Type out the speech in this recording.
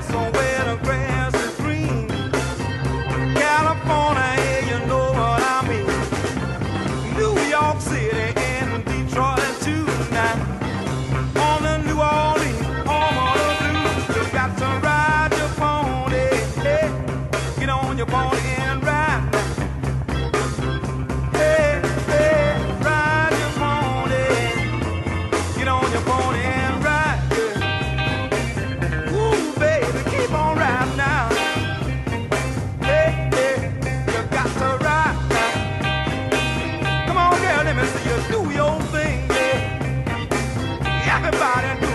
coração enemies, so you do your own thing. Everybody